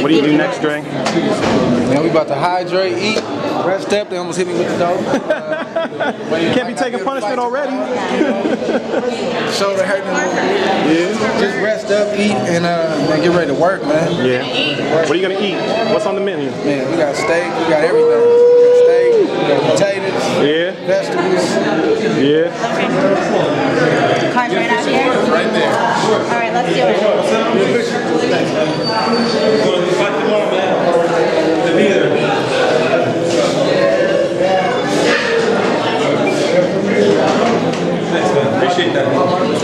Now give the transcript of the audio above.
What do you do next, Dre? Man, we about to hydrate, eat, rest up. They almost hit me with the dope. You can't be taking punishment already. Shoulder hurting a little bit. Just rest up, eat, and uh, man, get ready to work, man. Yeah. What are you gonna eat? What's on the menu? Man, we got steak, we got everything. We got steak, we got potatoes, Yeah. vegetables. Yeah. Cards right out here? Right there. All right, let's do it. Appreciate that.